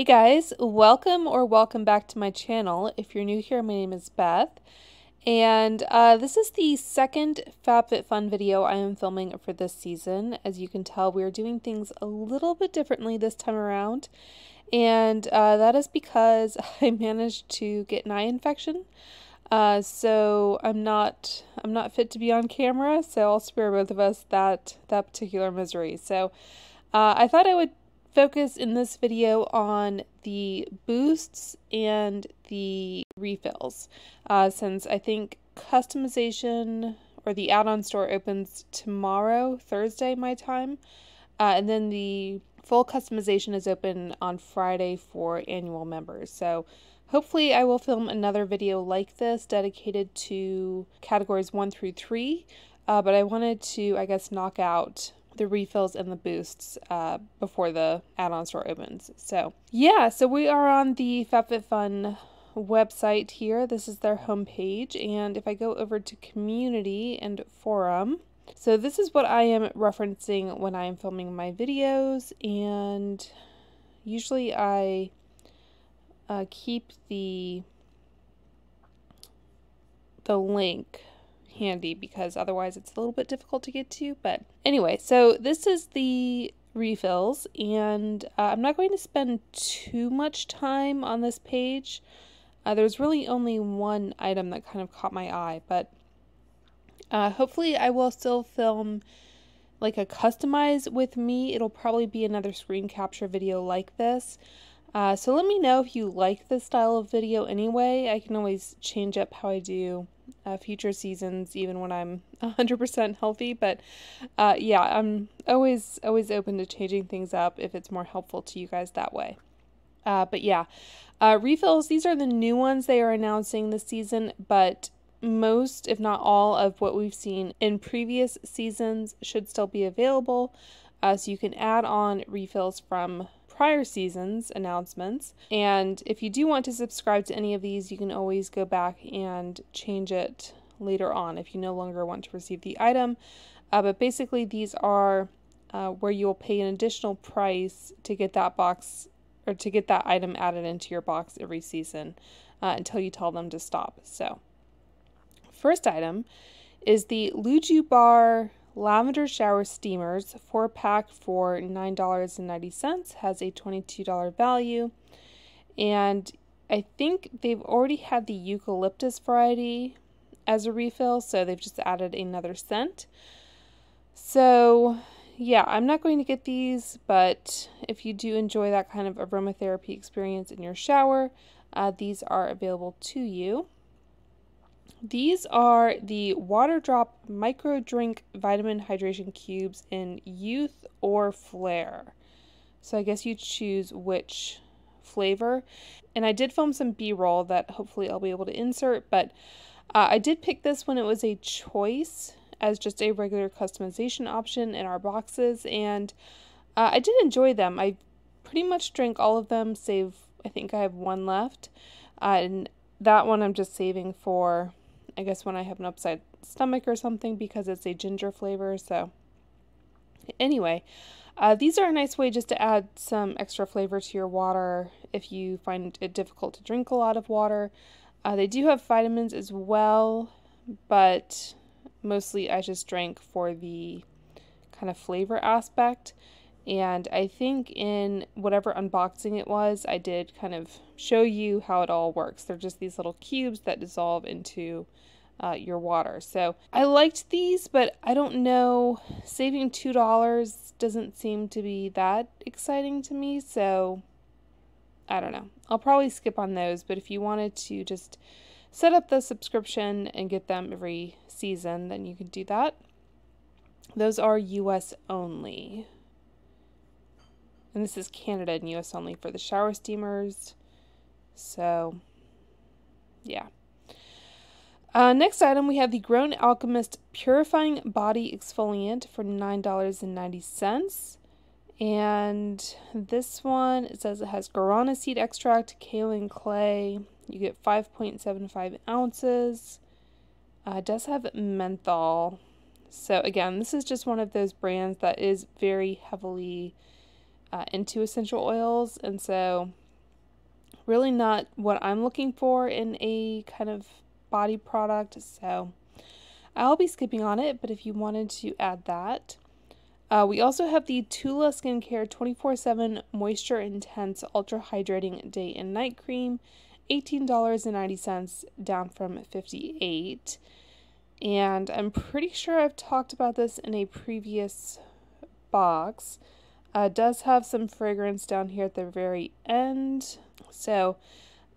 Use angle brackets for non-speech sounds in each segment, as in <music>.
Hey guys, welcome or welcome back to my channel. If you're new here, my name is Beth. And uh, this is the second FabFitFun video I am filming for this season. As you can tell, we are doing things a little bit differently this time around. And uh, that is because <laughs> I managed to get an eye infection. Uh, so I'm not I'm not fit to be on camera, so I'll spare both of us that that particular misery. So uh, I thought I would focus in this video on the boosts and the refills uh, since I think customization or the add-on store opens tomorrow, Thursday my time, uh, and then the full customization is open on Friday for annual members. So hopefully I will film another video like this dedicated to categories 1 through 3, uh, but I wanted to, I guess, knock out the refills and the boosts uh, before the add-on store opens. So yeah, so we are on the FabFitFun website here. This is their homepage, and if I go over to community and forum, so this is what I am referencing when I am filming my videos, and usually I uh, keep the the link handy because otherwise it's a little bit difficult to get to. But anyway, so this is the refills, and uh, I'm not going to spend too much time on this page. Uh, there's really only one item that kind of caught my eye, but uh, hopefully I will still film like a customize with me. It'll probably be another screen capture video like this. Uh, so let me know if you like this style of video anyway. I can always change up how I do uh, future seasons, even when I'm <laughs> 100% healthy. But uh, yeah, I'm always always open to changing things up if it's more helpful to you guys that way. Uh, but yeah, uh, refills. These are the new ones they are announcing this season, but most, if not all, of what we've seen in previous seasons should still be available. Uh, so you can add on refills from prior season's announcements. And if you do want to subscribe to any of these, you can always go back and change it later on if you no longer want to receive the item. Uh, but basically, these are uh, where you'll pay an additional price to get that box or to get that item added into your box every season uh, until you tell them to stop. So, first item is the Luju Bar Lavender Shower Steamers, 4 pack for $9.90, has a $22 value. And I think they've already had the eucalyptus variety as a refill, so they've just added another scent. So, yeah, I'm not going to get these, but if you do enjoy that kind of aromatherapy experience in your shower, uh, these are available to you. These are the Water Drop Micro Drink Vitamin Hydration Cubes in Youth or Flare. So I guess you choose which flavor. And I did film some B-roll that hopefully I'll be able to insert, but uh, I did pick this when it was a choice as just a regular customization option in our boxes, and uh, I did enjoy them. I pretty much drank all of them, save I think I have one left, uh, and that one I'm just saving for I guess when I have an upside stomach or something because it's a ginger flavor. So, anyway, uh, these are a nice way just to add some extra flavor to your water if you find it difficult to drink a lot of water. Uh, they do have vitamins as well, but mostly I just drank for the kind of flavor aspect. And I think in whatever unboxing it was, I did kind of show you how it all works. They're just these little cubes that dissolve into uh, your water. So I liked these, but I don't know. Saving $2 doesn't seem to be that exciting to me. So I don't know. I'll probably skip on those, but if you wanted to just set up the subscription and get them every season, then you can do that. Those are US only. And this is Canada and US only for the shower steamers. So, yeah. Uh, next item, we have the Grown Alchemist Purifying Body Exfoliant for $9.90. And this one, it says it has guarana seed extract, kaolin clay. You get 5.75 ounces. Uh, it does have menthol. So again, this is just one of those brands that is very heavily uh, into essential oils. And so really not what I'm looking for in a kind of body product, so I'll be skipping on it, but if you wanted to add that. Uh, we also have the Tula Skincare 24 7 Moisture Intense Ultra Hydrating Day and Night Cream, $18.90, down from 58 And I'm pretty sure I've talked about this in a previous box. Uh, does have some fragrance down here at the very end. So,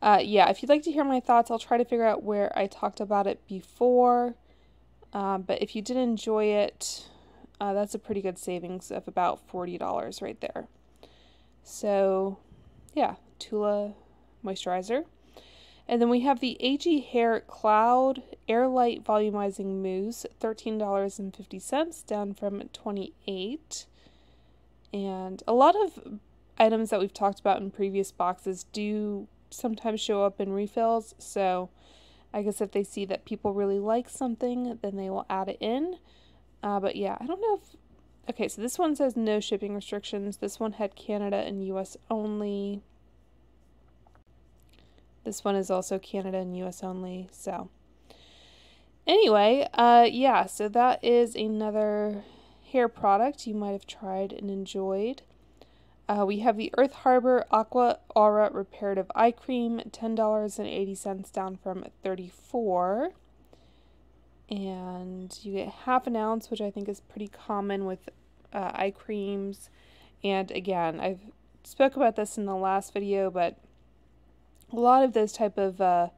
uh, yeah, if you'd like to hear my thoughts, I'll try to figure out where I talked about it before. Uh, but if you did enjoy it, uh, that's a pretty good savings of about $40 right there. So, yeah, Tula moisturizer. And then we have the AG Hair Cloud Air Light Volumizing Mousse, $13.50, down from 28 And a lot of items that we've talked about in previous boxes do sometimes show up in refills, so I guess if they see that people really like something, then they will add it in. Uh, but yeah, I don't know if. Okay, so this one says no shipping restrictions. This one had Canada and US only. This one is also Canada and US only. So, anyway, uh, yeah, so that is another hair product you might have tried and enjoyed. Uh, we have the Earth Harbor Aqua Aura Reparative Eye Cream, $10.80 down from 34 And you get half an ounce, which I think is pretty common with uh, eye creams. And again, I've spoke about this in the last video, but a lot of those type of uh,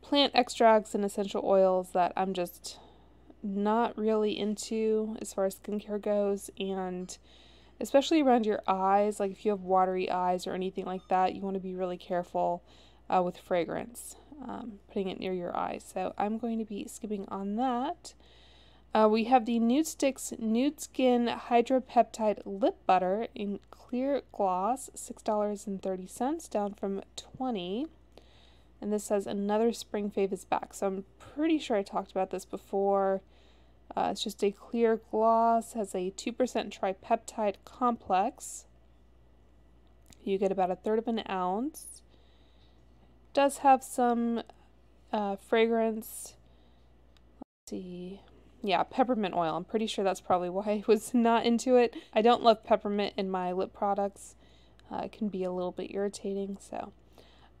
plant extracts and essential oils that I'm just not really into as far as skincare goes. And especially around your eyes. Like if you have watery eyes or anything like that, you want to be really careful uh, with fragrance, um, putting it near your eyes. So I'm going to be skipping on that. Uh, we have the Nudestix Nude Skin Hydropeptide Lip Butter in clear gloss, $6.30, down from 20 And this says another spring fave is back. So I'm pretty sure I talked about this before. Uh, it's just a clear gloss, has a 2% tripeptide complex. You get about a third of an ounce. Does have some uh, fragrance. Let's see. Yeah, peppermint oil. I'm pretty sure that's probably why I was <laughs> not into it. I don't love peppermint in my lip products. Uh, it can be a little bit irritating, so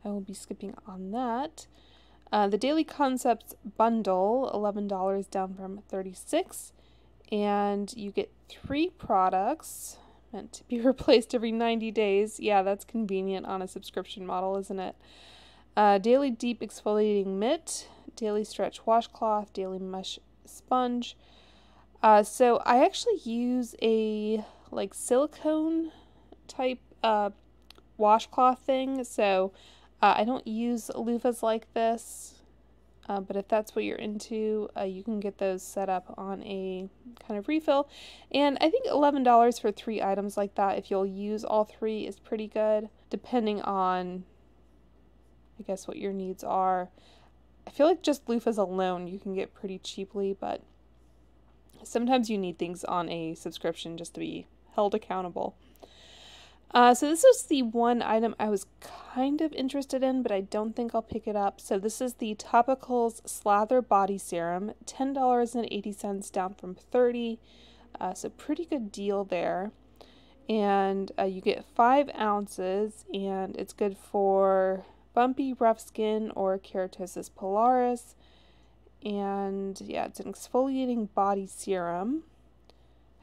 I will be skipping on that. Uh, the Daily Concepts bundle, $11 down from 36 and you get three products meant to be <laughs> replaced every 90 days. Yeah, that's convenient on a subscription model, isn't it? Uh, daily Deep Exfoliating Mitt, Daily Stretch Washcloth, Daily Mush Sponge. Uh, so I actually use a like silicone type uh, washcloth thing. So uh, I don't use loofahs like this, uh, but if that's what you're into, uh, you can get those set up on a kind of refill. And I think $11 for three items like that, if you'll use all three, is pretty good, depending on, I guess, what your needs are. I feel like just loofahs alone you can get pretty cheaply, but sometimes you need things on a subscription just to be held accountable. Uh, so this is the one item I was kind of interested in, but I don't think I'll pick it up. So this is the Topicals Slather Body Serum, $10.80 down from 30 uh, So pretty good deal there. And uh, you get 5 ounces, and it's good for bumpy, rough skin or keratosis pilaris. And yeah, it's an exfoliating body serum.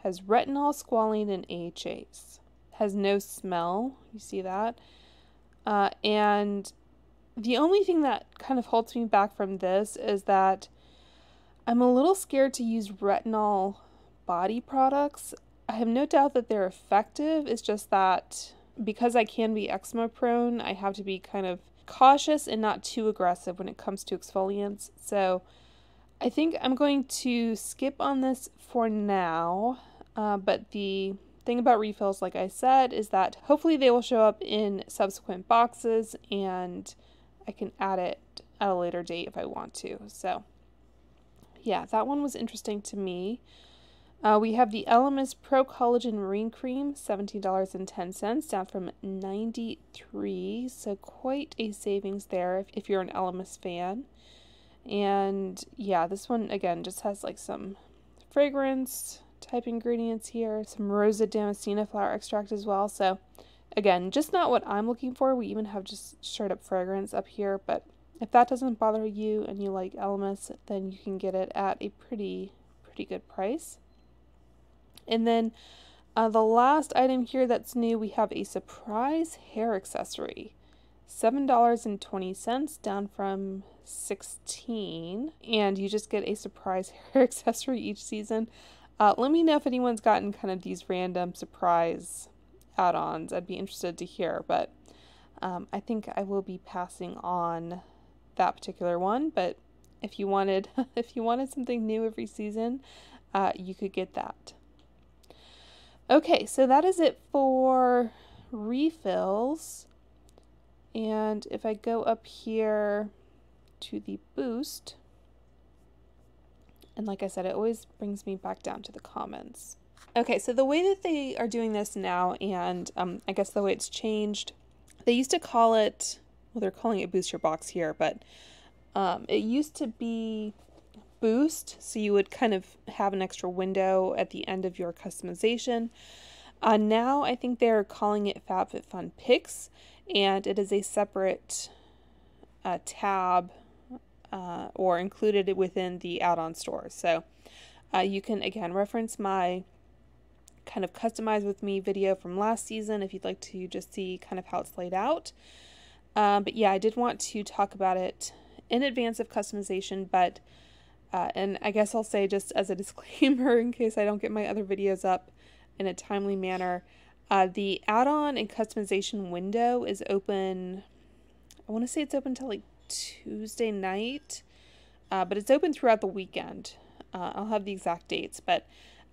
Has retinol, squalene, and AHAs has no smell. You see that? Uh, and the only thing that kind of holds me back from this is that I'm a little scared to use retinol body products. I have no doubt that they're effective. It's just that because I can be eczema prone, I have to be kind of cautious and not too aggressive when it comes to exfoliants. So I think I'm going to skip on this for now. Uh, but the thing about refills, like I said, is that hopefully they will show up in subsequent boxes and I can add it at a later date if I want to. So, yeah, that one was interesting to me. Uh, we have the Elemis Pro Collagen Marine Cream, $17.10, down from 93 so quite a savings there if, if you're an Elemis fan. And yeah, this one again just has like some fragrance type ingredients here, some Rosa Damascena flower extract as well. So again, just not what I'm looking for. We even have just straight up fragrance up here, but if that doesn't bother you and you like Elemis, then you can get it at a pretty pretty good price. And then uh, the last item here that's new, we have a surprise hair accessory. $7.20 down from 16 and you just get a surprise <laughs> hair accessory each season. Uh, let me know if anyone's gotten kind of these random surprise add-ons. I'd be interested to hear, but um, I think I will be passing on that particular one. But if you wanted, <laughs> if you wanted something new every season, uh, you could get that. Okay, so that is it for refills. And if I go up here to the boost, and like I said, it always brings me back down to the comments. Okay, so the way that they are doing this now, and um, I guess the way it's changed, they used to call it, well, they're calling it Boost Your Box here, but um, it used to be boost. So you would kind of have an extra window at the end of your customization. Uh, now I think they're calling it FabFitFun Picks, and it is a separate uh, tab uh, or included within the add-on store. So uh, you can again reference my kind of customize with me video from last season if you'd like to just see kind of how it's laid out. Um, but yeah, I did want to talk about it in advance of customization, but uh, and I guess I'll say just as a <laughs> disclaimer in case I don't get my other videos up in a timely manner, uh, the add-on and customization window is open. I want to say it's open until like Tuesday night, uh, but it's open throughout the weekend. Uh, I'll have the exact dates, but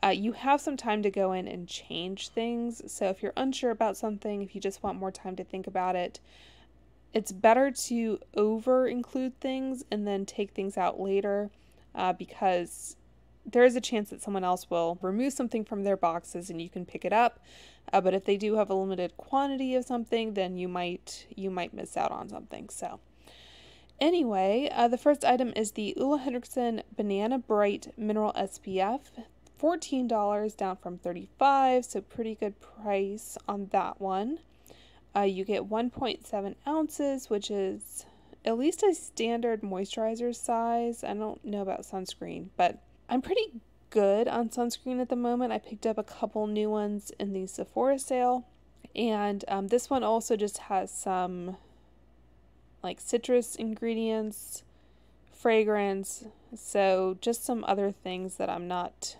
uh, you have some time to go in and change things. So if you're unsure about something, if you just want more time to think about it, it's better to over include things and then take things out later uh, because there is a chance that someone else will remove something from their boxes and you can pick it up. Uh, but if they do have a limited quantity of something, then you might you might miss out on something. So anyway, uh, the first item is the Ole Henriksen Banana Bright Mineral SPF. $14 down from 35 so pretty good price on that one. Uh, you get 1.7 ounces, which is at least a standard moisturizer size. I don't know about sunscreen, but I'm pretty good on sunscreen at the moment. I picked up a couple new ones in the Sephora sale. And um, this one also just has some like citrus ingredients, fragrance, so just some other things that I'm not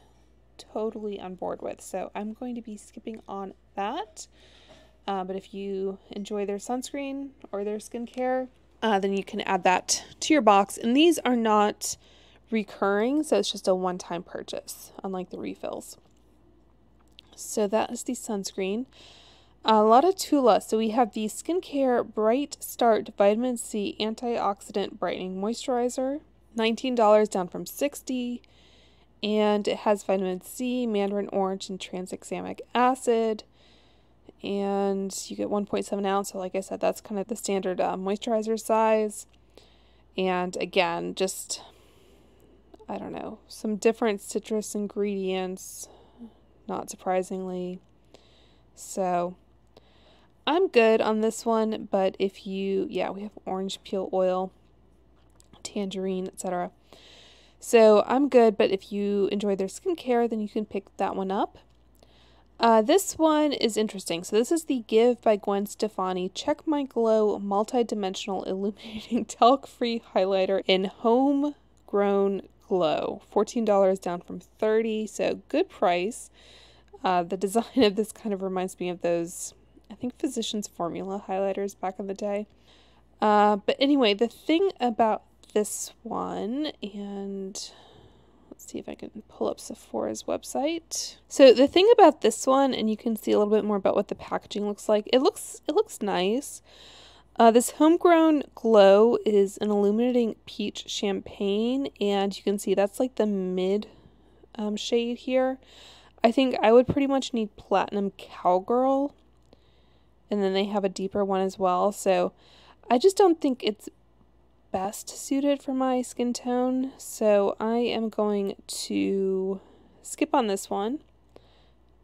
totally on board with. So I'm going to be skipping on that. Uh, but if you enjoy their sunscreen or their skincare, uh, then you can add that to your box. And these are not recurring, so it's just a one time purchase, unlike the refills. So that is the sunscreen. A lot of Tula. So we have the Skincare Bright Start Vitamin C Antioxidant Brightening Moisturizer. $19 down from 60 and it has vitamin C, mandarin orange, and tranexamic acid and you get 1.7 ounce. So, like I said, that's kind of the standard uh, moisturizer size. And again, just I don't know, some different citrus ingredients, not surprisingly. So, I'm good on this one, but if you, yeah, we have orange peel oil, tangerine, etc. So I'm good, but if you enjoy their skincare, then you can pick that one up. Uh, this one is interesting. So this is the GXVE by Gwen Stefani Check My Glow Multi-Dimensional Illuminating <laughs> Talc-Free Highlighter in Homegrown Glow. $14 down from 30 so good price. Uh, the design <laughs> of this kind of reminds me of those, I think, Physicians Formula highlighters back in the day. Uh, but anyway, the thing about this one, and Let's see if I can pull up Sephora's website. So the thing about this one, and you can see a little bit more about what the packaging looks like. It looks it looks nice. Uh, this homegrown glow is an illuminating peach champagne, and you can see that's like the mid um, shade here. I think I would pretty much need Platinum Cowgirl. And then they have a deeper one as well. So I just don't think it's best suited for my skin tone. So I am going to skip on this one.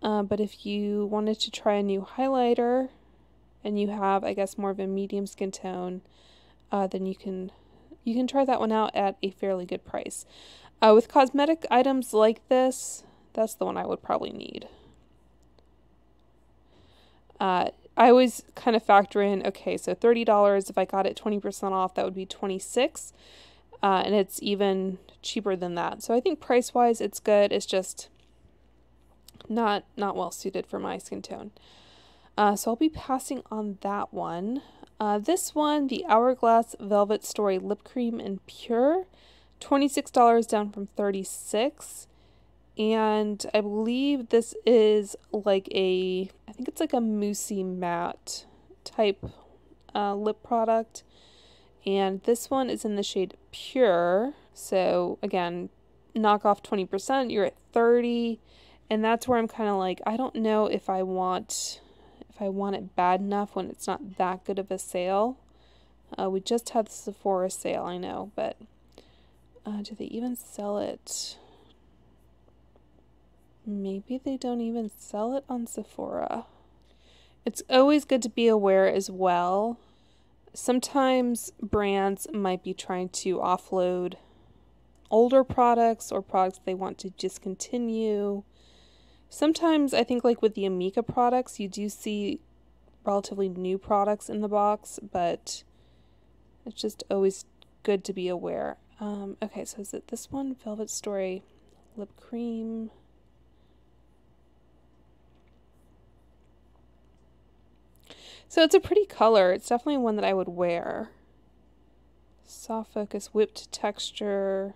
Uh, but if you wanted to try a new highlighter and you have, I guess, more of a medium skin tone, uh, then you can you can try that one out at a fairly good price. Uh, with cosmetic items like this, that's the one I would probably need. Uh, I always kind of factor in, okay, so $30, if I got it 20% off, that would be 26 uh, and it's even cheaper than that. So I think price-wise, it's good. It's just not not well suited for my skin tone. Uh, so I'll be passing on that one. Uh, this one, the Hourglass Velvet Story Lip Cream in Pure, $26 down from 36 and I believe this is like a, I think it's like a moussey matte type uh, lip product. And this one is in the shade Pure. So again, knock off 20%, you're at 30. And that's where I'm kind of like, I don't know if I want, if I want it bad enough when it's not that good of a sale. Uh, we just had the Sephora sale, I know, but uh, do they even sell it? Maybe they don't even sell it on Sephora. It's always good to be aware as well. Sometimes brands might be trying to offload older products or products they want to discontinue. Sometimes I think like with the Amika products, you do see relatively new products in the box, but it's just always good to be aware. Um, okay, so is it this one? Velvet Story Lip Cream. So it's a pretty color. It's definitely one that I would wear. Soft focus, whipped texture.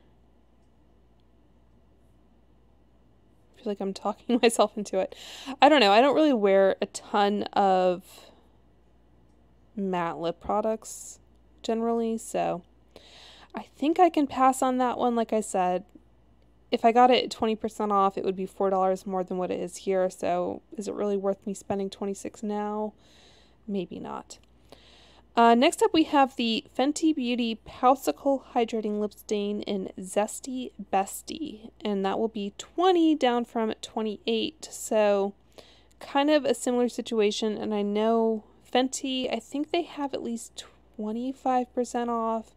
I feel like I'm talking <laughs> myself into it. I don't know. I don't really wear a ton of matte lip products generally, so I think I can pass on that one. Like I said, if I got it 20% off, it would be $4 more than what it is here. So is it really worth me spending 26 now? Maybe not. Uh, next up, we have the Fenty Beauty Poutsicle Hydrating Lip Stain in Zesty Bestie, and that will be 20 down from 28. So, kind of a similar situation. And I know Fenty, I think they have at least 25% off.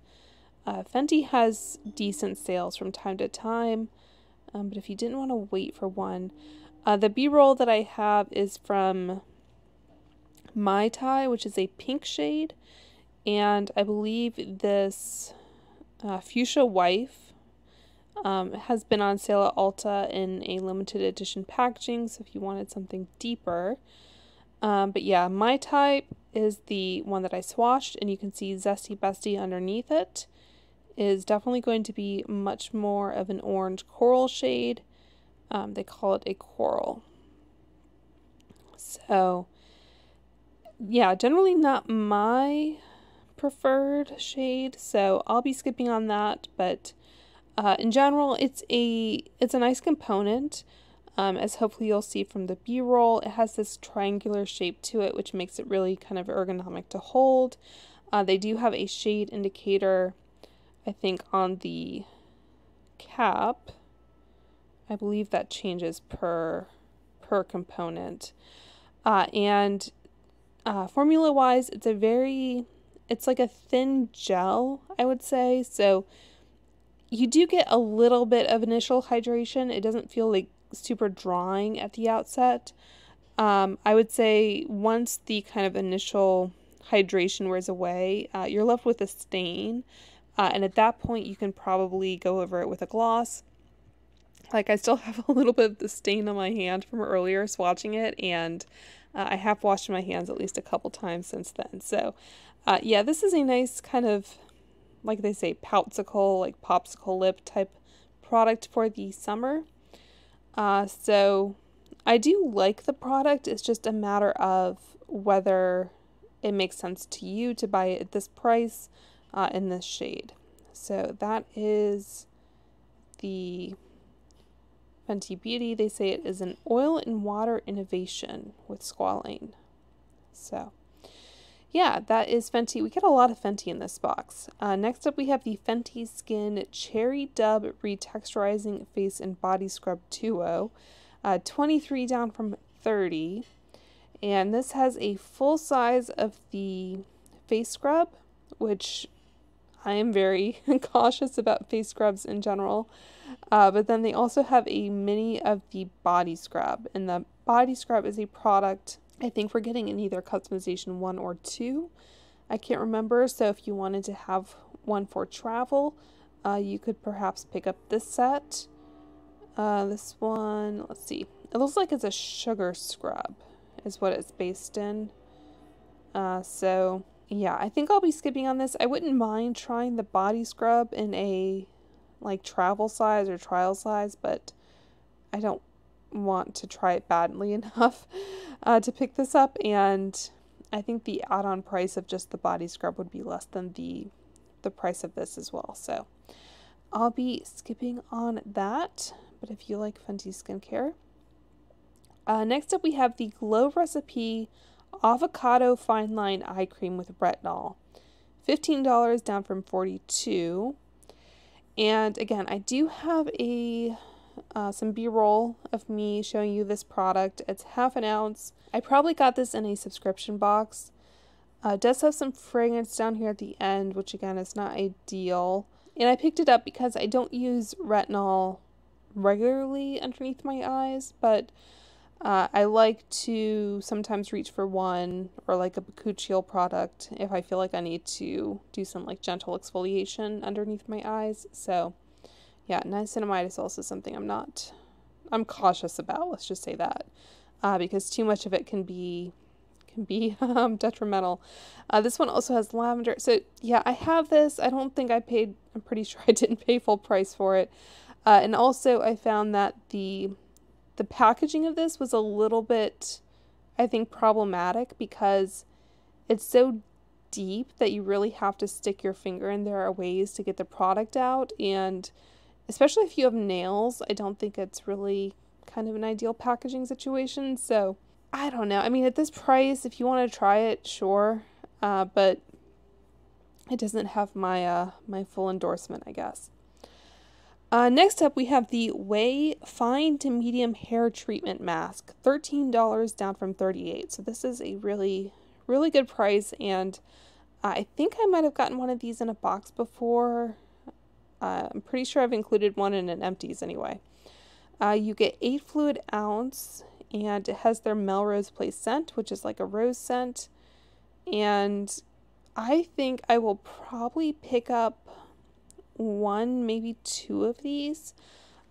Uh, Fenty has decent sales from time to time, um, but if you didn't want to wait for one, uh, the B roll that I have is from Mai Tai, which is a pink shade. And I believe this uh, Fuchsia Wife um, has been on sale at Ulta in a limited edition packaging. So if you wanted something deeper. Um, but yeah, Mai Tai is the one that I swatched, and you can see Zesty Bestie underneath it is definitely going to be much more of an orange coral shade. Um, they call it a coral. So yeah, generally not my preferred shade, so I'll be skipping on that, but uh, in general, it's a it's a nice component. Um, as hopefully you'll see from the B-roll, it has this triangular shape to it, which makes it really kind of ergonomic to hold. Uh, they do have a shade indicator, I think, on the cap. I believe that changes per per component. Uh, and uh, formula wise, it's a very, it's like a thin gel, I would say. So you do get a little bit of initial hydration. It doesn't feel like super drying at the outset. Um, I would say once the kind of initial hydration wears away, uh, you're left with a stain. Uh, and at that point, you can probably go over it with a gloss. Like, I still <laughs> have a little bit of the stain on my hand from earlier swatching it, and uh, I have washed my hands at least a couple times since then. So, uh, yeah, this is a nice kind of, like they say, poutsicle, like popsicle lip type product for the summer. Uh, so, I do like the product. It's just a matter of whether it makes sense to you to buy it at this price uh, in this shade. So, that is the Fenty Beauty, they say it is an oil and water innovation with squalane. So, yeah, that is Fenty. We get a lot of Fenty in this box. Uh, next up, we have the Fenty Skin Cherry Dub Retexturizing Face and Body Scrub Duo. Uh, 23 down from 30. And this has a full size of the face scrub, which I am very <laughs> cautious about face scrubs in general. Uh, but then they also have a mini of the body scrub. And the body scrub is a product I think we're getting in either customization one or two. I can't remember. So if you wanted to have one for travel, uh, you could perhaps pick up this set. Uh, this one, let's see. It looks like it's a sugar scrub, is what it's based in. Uh, so yeah, I think I'll be skipping on this. I wouldn't mind trying the body scrub in a like travel size or trial size, but I don't want to try it badly <laughs> enough uh, to pick this up. And I think the add-on price of just the body scrub would be less than the the price of this as well. So I'll be skipping on that. But if you like Fenty skincare, uh, next up we have the Glow Recipe avocado fine line eye cream with retinol. $15 down from 42 and again i do have a uh, some b-roll of me showing you this product. It's half an ounce. I probably got this in a subscription box. Uh, does have some fragrance down here at the end which again is not ideal. And i picked it up because i don't use retinol regularly underneath my eyes but uh, I like to sometimes reach for one or like a Bakuchiol product if I feel like I need to do some like gentle exfoliation underneath my eyes. So, yeah, niacinamide is also something I'm not, I'm cautious about. Let's just say that, uh, because too much of it can be can be <laughs> um, detrimental. Uh, this one also has lavender. So yeah, I have this. I don't think I paid. I'm pretty sure I didn't pay full price for it. Uh, and also, I found that the the packaging of this was a little bit, I think, problematic because it's so deep that you really have to stick your finger in. There are ways to get the product out, and especially if you have nails, I don't think it's really kind of an ideal packaging situation. So I don't know. I mean, at this price, if you want to try it, sure, uh, but it doesn't have my uh, my full endorsement, I guess. Uh, next up, we have the Ouai Fine to Medium Hair Treatment Mask, $13 down from 38. So this is a really, really good price, and I think I might have gotten one of these in a box before. Uh, I'm pretty sure I've included one in an empties anyway. Uh, you get 8 fluid ounce, and it has their Melrose Place scent, which is like a rose scent. And I think I will probably pick up one, maybe two of these.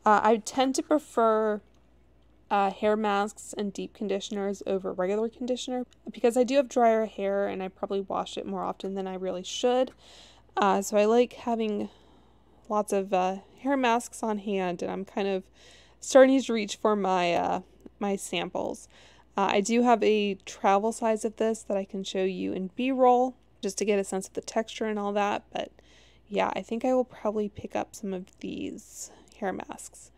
Uh, I tend to prefer uh, hair masks and deep conditioners over regular conditioner because I do have drier hair and I probably wash it more often than I really should. Uh, so I like having lots of uh, hair masks on hand, and I'm kind of starting to reach for my uh, my samples. Uh, I do have a travel size of this that I can show you in B-roll just to get a sense of the texture and all that, but yeah, I think I will probably pick up some of these hair masks.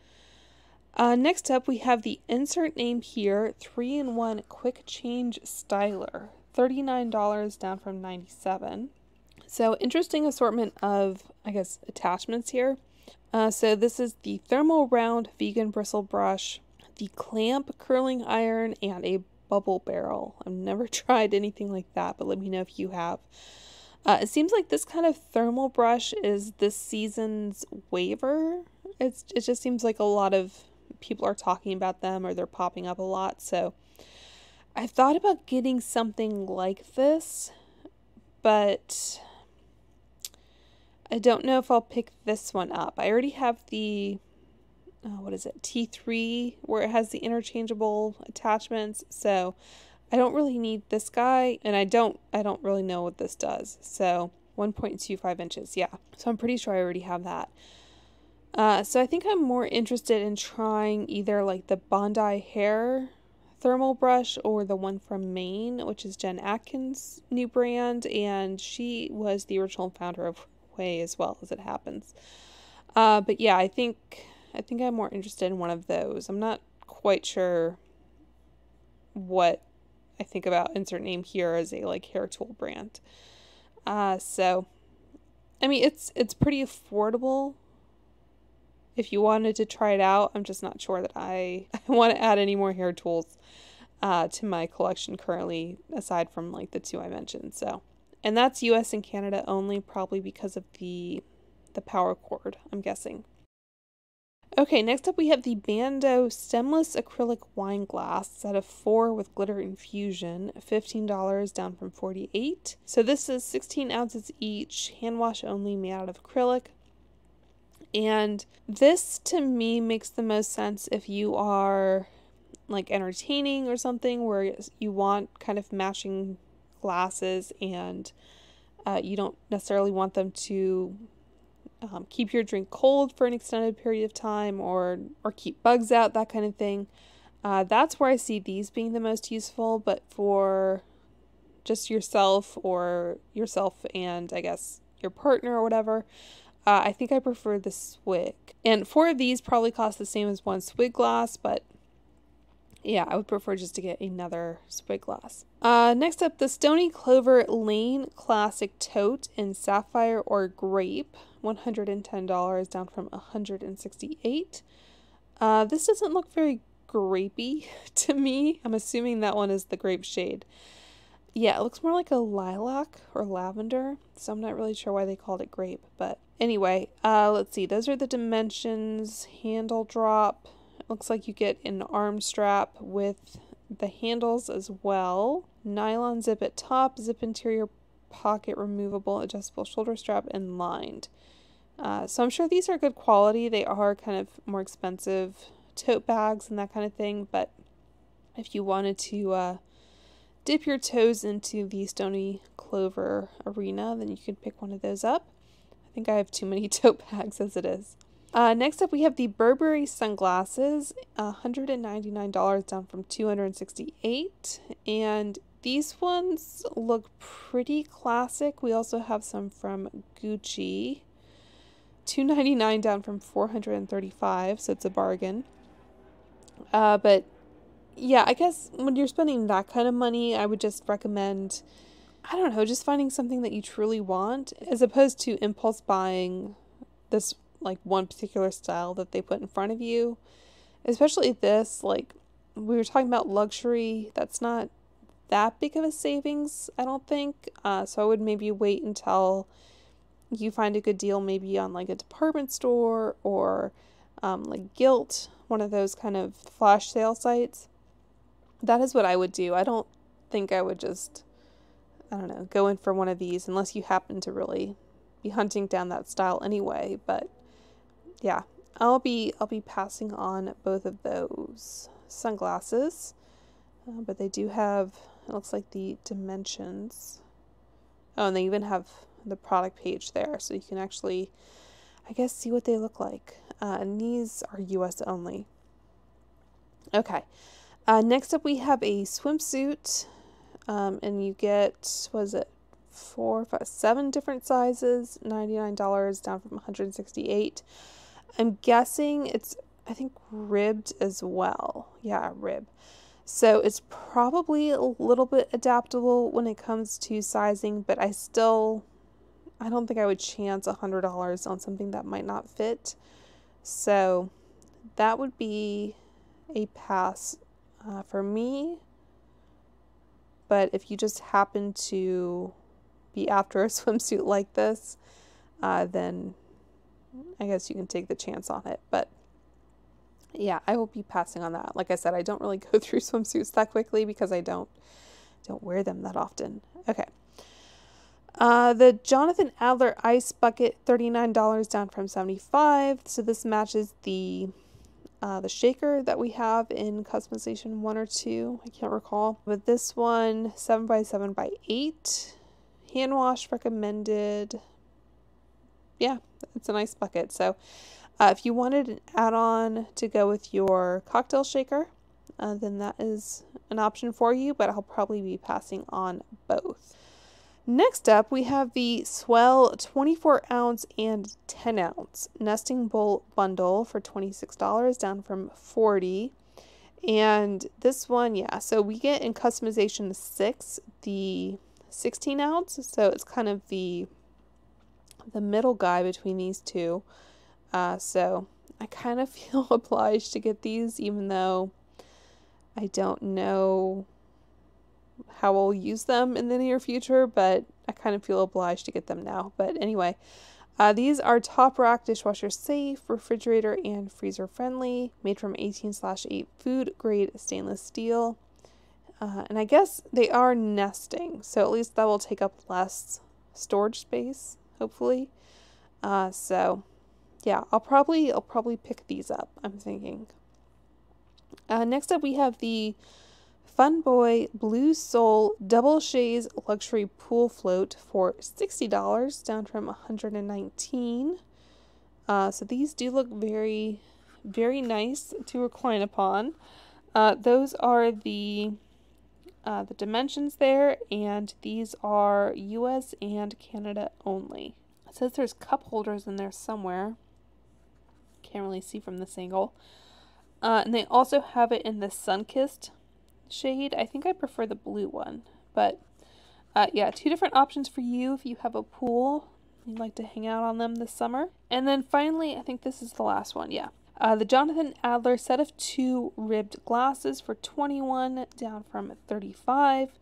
Uh, next up, we have the insert name here 3 in 1 Quick Change Styler. $39 down from 97 So, interesting assortment of, I guess, attachments here. Uh, so, this is the thermal round vegan bristle brush, the clamp curling iron, and a bubble barrel. I've never <laughs> tried anything like that, but let me know if you have. Uh, it seems like this kind of thermal brush is this season's waiver. It's it just seems like a lot of people are talking about them or they're popping up a lot. So I thought about getting something like this, but I don't know if I'll pick this one up. I already have the uh, what is it T3 where it has the interchangeable attachments, so I don't really need this guy and I don't I don't really know what this does. So 1.25 inches, yeah. So I'm pretty sure I already have that. Uh, so I think I'm more interested in trying either like the Bondi hair thermal brush or the one from Mane, which is Jen Atkins' new brand, and she was the original founder of Ouai as well as it happens. Uh, but yeah, I think I think I'm more interested in one of those. I'm not quite sure what I think about insert name here as a like hair tool brand. Uh, so, I mean, it's it's pretty affordable. If you wanted to try it out, I'm just not sure that I, <laughs> I want to add any more hair tools uh, to my collection currently, aside from like the two I mentioned. So, and that's U.S. and Canada only, probably because of the the power cord. I'm guessing. Okay, next up we have the Bando stemless acrylic wine glass set of four with glitter infusion, $15 down from 48 So this is 16 ounces each, hand wash only, made out of acrylic. And this to me makes the most sense if you are like entertaining or something where you want kind of matching glasses and uh, you don't necessarily want them to um, keep your drink cold for an extended period of time or or keep bugs out that kind of thing. Uh, that's where i see these being the most useful but for just yourself or yourself and i guess your partner or whatever uh, i think i prefer the swig. And four of these probably cost the same as one swig glass but yeah, I would prefer just to get another swig glass. Uh, next up, the Stony Clover Lane Classic Tote in Sapphire or Grape, $110 down from 168 uh, This doesn't look very grapey <laughs> to me. I'm assuming that one is the grape shade. Yeah, it looks more like a lilac or lavender, so I'm not really sure why they called it grape. But anyway, uh, let's see. Those are the dimensions. Handle drop, It Looks like you get an arm strap with the handles as well. Nylon zip at top, zip interior pocket removable, adjustable shoulder strap, and lined. Uh, so I'm sure these are good quality. They are kind of more expensive tote bags and that kind of thing, but if you wanted to uh, dip your toes into the Stony Clover arena, then you could pick one of those up. I think I have too many <laughs> tote bags as it is. Uh, next up, we have the Burberry sunglasses, $199 down from 268. And these ones look pretty classic. We also have some from Gucci. 299 down from 435 so it's a bargain. Uh, but yeah, I guess when you're spending that kind of money, I would just recommend, I don't know, just finding something that you truly want as opposed to impulse buying this like one particular style that they put in front of you. Especially this, like we were talking about luxury, that's not that big of a savings, I don't think. Uh, so I would maybe wait until you find a good deal, maybe on like a department store or um, like Gilt, one of those kind of flash sale sites. That is what I would do. I don't think I would just, I don't know, go in for one of these unless you happen to really be hunting down that style anyway. But yeah, I'll be I'll be passing on both of those sunglasses, uh, but they do have it looks like the dimensions. Oh, and they even have the product page there, so you can actually, I guess, see what they look like. Uh, and these are U.S. only. Okay, uh, next up we have a swimsuit, um, and you get was it four, five, seven different sizes, ninety nine dollars down from one hundred sixty eight. I'm guessing it's, I think, ribbed as well. Yeah, rib. So it's probably a little bit adaptable when it comes to sizing, but I still, I don't think I would chance a $100 on something that might not fit. So that would be a pass uh, for me. But if you just happen to be after a <laughs> swimsuit like this, uh, then I guess you can take the chance on it. But yeah, I will be passing on that. Like I said, I don't really <laughs> go through swimsuits that quickly because I don't don't wear them that often. Okay. Uh, the Jonathan Adler Ice Bucket, $39 down from 75 So this matches the uh, the shaker that we have in customization 1 or 2. I can't recall. But this one, 7 by 7 by 8 Hand wash recommended yeah, it's a nice bucket. So uh, if you wanted an add-on to go with your cocktail shaker, uh, then that is an option for you, but I'll probably be passing on both. Next up, we have the S'well 24 ounce and 10 ounce nesting bowl bundle for $26, down from 40 And this one, yeah, so we get in customization 6, the 16 ounce, so it's kind of the the middle guy between these two. Uh, so I kind of <laughs> feel obliged to get these, even though I don't know how I'll use them in the near future, but I kind of feel obliged to get them now. But anyway, uh, these are top rack dishwasher safe, refrigerator and freezer friendly, made from 18 slash 8 food grade stainless steel. Uh, and I guess they are nesting, so at least that will take up less storage space, hopefully. Uh, so yeah, I'll probably I'll probably pick these up. I'm thinking. Uh, next up, we have the FUNBOY Blue Soul Double Chaise Luxury Pool Float for $60, down from 119 uh, So these do look very, very nice to recline upon. Uh, those are the uh, the dimensions there, and these are US and Canada only. It says there's cup holders in there somewhere. Can't really see from this angle. Uh, and they also have it in the sun-kissed shade. I think I prefer the blue one. But uh, yeah, two different options for you if you have a pool. You'd like to hang out on them this summer. And then finally, I think this is the last one. Yeah. Uh, the Jonathan Adler set of two ribbed glasses for 21 down from 35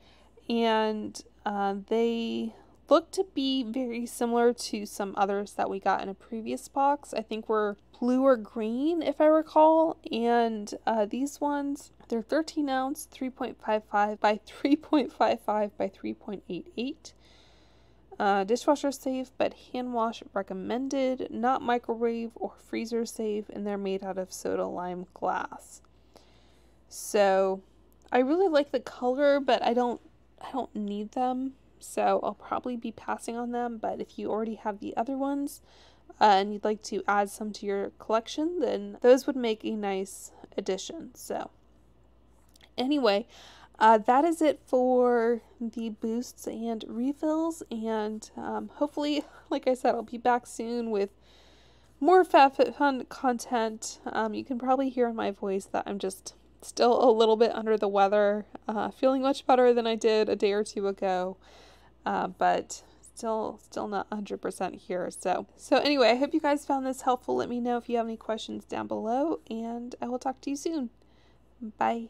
and uh, they look to be very similar to some others that we got in a previous box. I think were blue or green, if I recall. And uh, these ones, they're 13 ounce, 3.55 by <laughs> 3.55 by 3.88. Uh, dishwasher safe, but hand wash recommended, not microwave or freezer safe, and they're made out of soda lime glass. So, I really like the color, but I don't, I don't need them so I'll probably be passing on them. But if you already have the other ones uh, and you'd like to add some to your collection, then those would make a nice addition. So, anyway, uh, that is it for the boosts and refills. And um, hopefully, like I said, I'll be back soon with more fun content. Um, you can probably hear in my voice that I'm just still a little bit under the weather, uh, feeling much better than I did a day or two ago uh, but still still not 100% here. So so anyway i hope you guys found this helpful. Let me know if you have any questions down below and i will talk to you soon. Bye